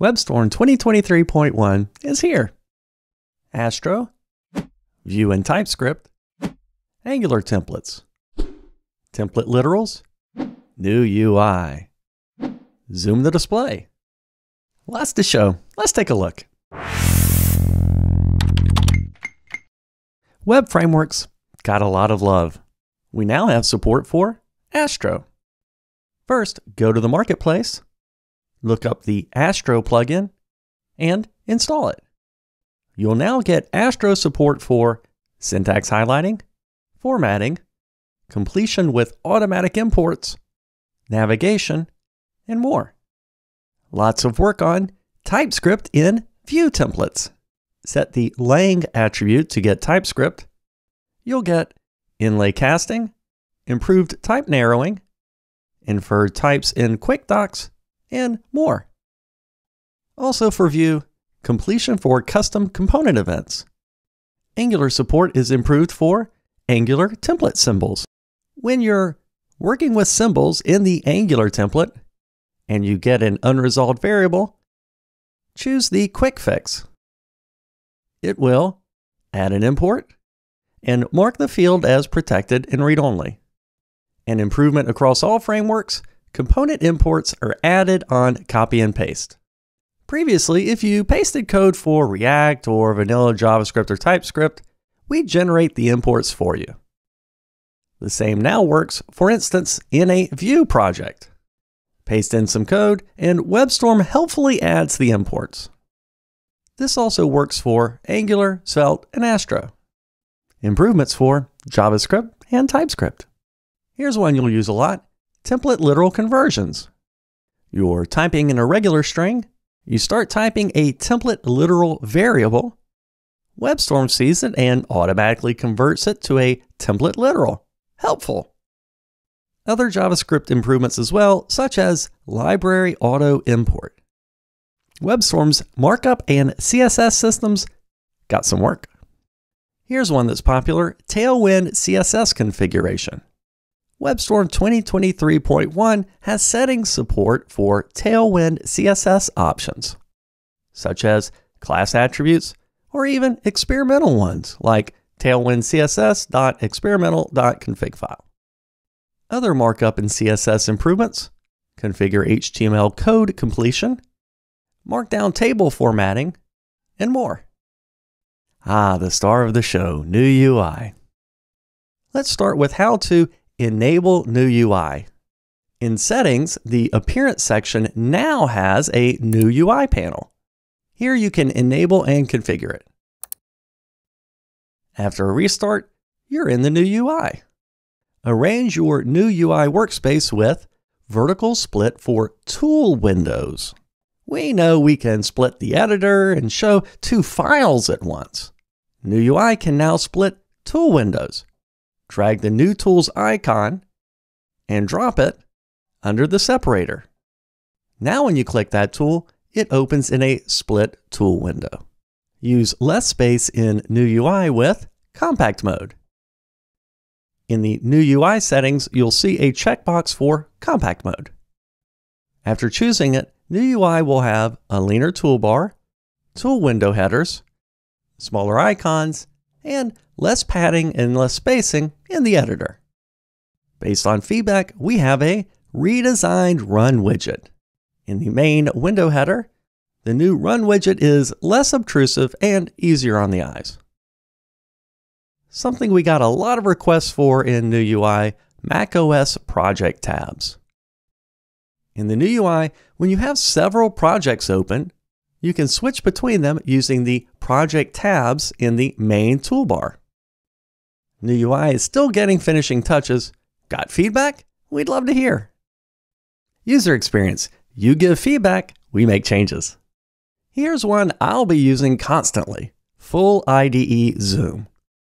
WebStorm 2023.1 is here. Astro, Vue and TypeScript, Angular templates, template literals, new UI, zoom the display. Lots to show. Let's take a look. Web frameworks got a lot of love. We now have support for Astro. First, go to the marketplace look up the Astro plugin, and install it. You'll now get Astro support for syntax highlighting, formatting, completion with automatic imports, navigation, and more. Lots of work on TypeScript in Vue templates. Set the lang attribute to get TypeScript. You'll get inlay casting, improved type narrowing, inferred types in QuickDocs, and more. Also for Vue, completion for custom component events. Angular support is improved for Angular template symbols. When you're working with symbols in the Angular template and you get an unresolved variable, choose the quick fix. It will add an import and mark the field as protected and read-only. An improvement across all frameworks component imports are added on copy and paste. Previously, if you pasted code for React or vanilla JavaScript or TypeScript, we generate the imports for you. The same now works, for instance, in a Vue project. Paste in some code, and WebStorm helpfully adds the imports. This also works for Angular, Svelte, and Astro. Improvements for JavaScript and TypeScript. Here's one you'll use a lot template literal conversions. You're typing in a regular string, you start typing a template literal variable. WebStorm sees it and automatically converts it to a template literal. Helpful. Other JavaScript improvements as well, such as library auto import. WebStorm's markup and CSS systems got some work. Here's one that's popular Tailwind CSS configuration. WebStorm 2023.1 has settings support for Tailwind CSS options, such as class attributes or even experimental ones like Tailwind CSS.experimental.config file. Other markup and CSS improvements configure HTML code completion, markdown table formatting, and more. Ah, the star of the show, new UI. Let's start with how to Enable New UI. In Settings, the Appearance section now has a New UI panel. Here you can enable and configure it. After a restart, you're in the new UI. Arrange your new UI workspace with vertical split for tool windows. We know we can split the editor and show two files at once. New UI can now split tool windows drag the new tools icon and drop it under the separator. Now when you click that tool, it opens in a split tool window. Use less space in New UI with Compact Mode. In the New UI settings, you'll see a checkbox for Compact Mode. After choosing it, New UI will have a leaner toolbar, tool window headers, smaller icons, and less padding and less spacing in the editor. Based on feedback, we have a redesigned Run widget. In the main window header, the new Run widget is less obtrusive and easier on the eyes. Something we got a lot of requests for in new UI, macOS project tabs. In the new UI, when you have several projects open, you can switch between them using the project tabs in the main toolbar. New UI is still getting finishing touches. Got feedback? We'd love to hear. User experience. You give feedback, we make changes. Here's one I'll be using constantly Full IDE Zoom.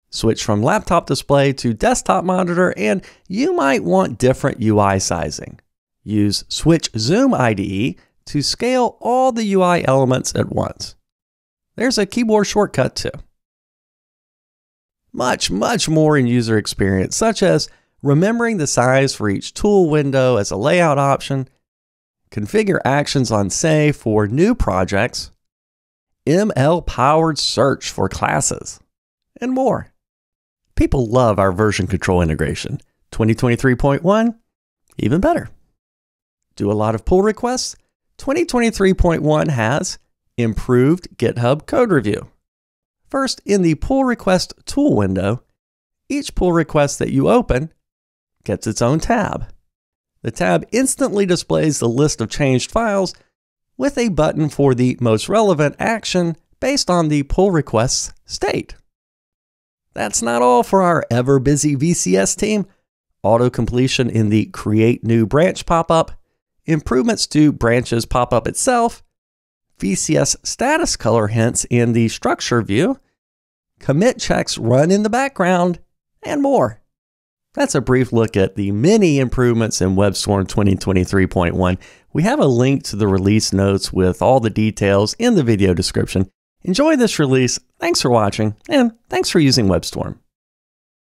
Switch from laptop display to desktop monitor, and you might want different UI sizing. Use Switch Zoom IDE to scale all the UI elements at once. There's a keyboard shortcut too. Much, much more in user experience, such as remembering the size for each tool window as a layout option, configure actions on Save for new projects, ML powered search for classes, and more. People love our version control integration. 2023.1, even better. Do a lot of pull requests? 2023.1 has improved GitHub code review. First, in the pull request tool window, each pull request that you open gets its own tab. The tab instantly displays the list of changed files with a button for the most relevant action based on the pull request's state. That's not all for our ever busy VCS team. Auto completion in the Create New Branch pop up, improvements to branches pop up itself, VCS status color hints in the structure view, commit checks run in the background, and more. That's a brief look at the many improvements in WebStorm 2023.1. We have a link to the release notes with all the details in the video description. Enjoy this release. Thanks for watching, and thanks for using WebStorm.